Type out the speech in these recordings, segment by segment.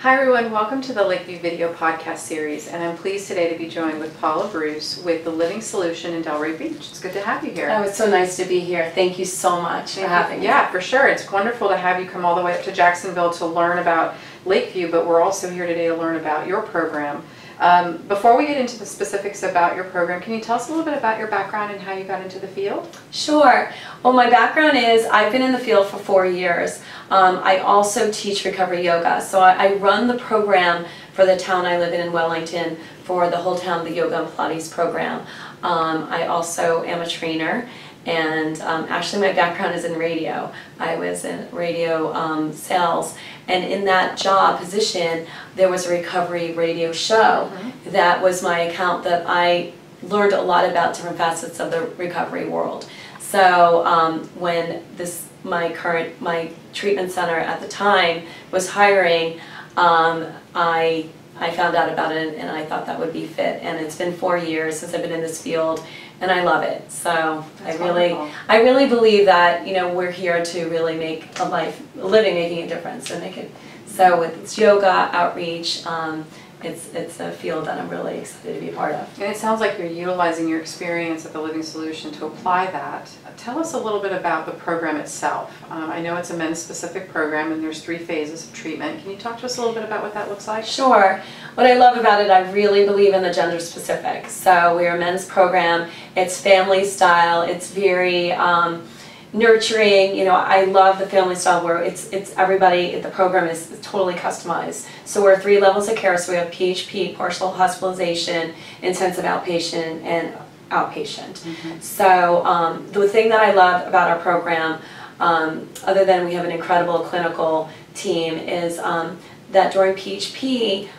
Hi everyone, welcome to the Lakeview Video Podcast Series, and I'm pleased today to be joined with Paula Bruce with the Living Solution in Delray Beach. It's good to have you here. Oh, it's so nice to be here. Thank you so much for having me. Yeah, for sure. It's wonderful to have you come all the way up to Jacksonville to learn about Lakeview, but we're also here today to learn about your program. Um, before we get into the specifics about your program, can you tell us a little bit about your background and how you got into the field? Sure. Well, my background is I've been in the field for four years. Um, I also teach recovery yoga. So I, I, run the program for the town I live in in Wellington for the whole town, the Yoga and Pilates program. Um, I also am a trainer and um, actually my background is in radio. I was in radio um, sales and in that job position there was a recovery radio show. Mm -hmm. That was my account that I learned a lot about different facets of the recovery world. So um, when this my current my treatment center at the time was hiring, um, I I found out about it and I thought that would be fit. And it's been four years since I've been in this field and I love it. So That's I really, wonderful. I really believe that you know we're here to really make a life, a living, making a difference, and make it. So with its yoga outreach, um, it's it's a field that I'm really excited to be a part of. And it sounds like you're utilizing your experience at the Living Solution to apply that. Tell us a little bit about the program itself. Um, I know it's a men's specific program and there's three phases of treatment. Can you talk to us a little bit about what that looks like? Sure. What I love about it, I really believe in the gender specific. So we're a men's program. It's family style. It's very um, nurturing. You know, I love the family style where it's it's everybody. The program is totally customized. So we're three levels of care. So we have PHP, partial hospitalization, intensive outpatient, and outpatient. Mm -hmm. So um, the thing that I love about our program, um, other than we have an incredible clinical team, is um, that during PHP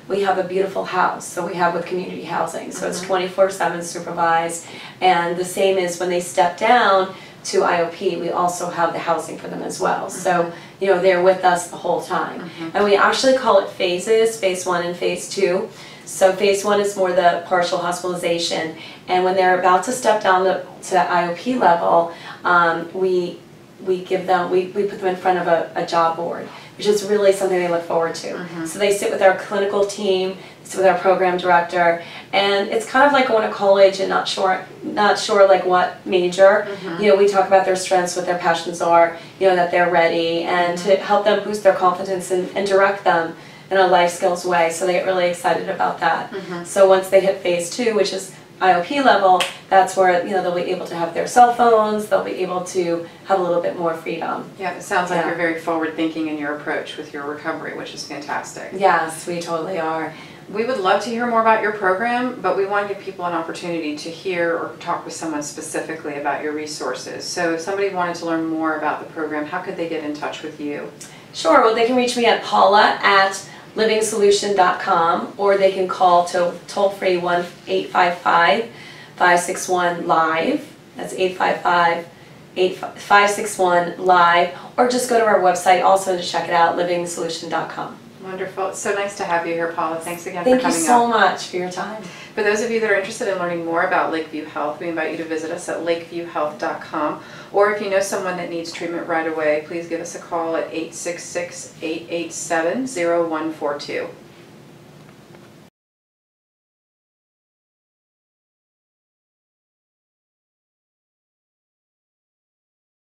we have a beautiful house. So we have with community housing. So mm -hmm. it's 24/7 supervised, and the same is when they step down to IOP, we also have the housing for them as well. Mm -hmm. So, you know, they're with us the whole time. Mm -hmm. And we actually call it phases, phase one and phase two. So phase one is more the partial hospitalization. And when they're about to step down to, to IOP level, um, we we give them, we, we put them in front of a, a job board, which is really something they look forward to. Mm -hmm. So they sit with our clinical team, sit with our program director, and it's kind of like going to college and not sure, not sure like what major. Mm -hmm. You know, we talk about their strengths, what their passions are, you know, that they're ready, and to mm-hmm. help them boost their confidence and, and direct them in a life skills way. So they get really excited about that. So once they hit phase two, which is IOP level, that's where you know they'll be able to have their cell phones. They'll be able to have a little bit more freedom. Yeah, it sounds like yeah. you're very forward thinking in your approach with your recovery, which is fantastic. Yes, we totally are. We would love to hear more about your program, but we want to give people an opportunity to hear or talk with someone specifically about your resources. So if somebody wanted to learn more about the program, how could they get in touch with you? Sure, well they can reach me at paula at livingsolution.com or they can call to toll-free 1-855-561-LIVE. That's 855 561 live or just go to our website also to check it out livingsolution.com Wonderful. It's so nice to have you here, Paula. Thanks again Thank for coming Thank you so up. much for your time. For those of you that are interested in learning more about Lakeview Health, we invite you to visit us at lakeviewhealth.com. Or if you know someone that needs treatment right away, please give us a call at 866 887 0142.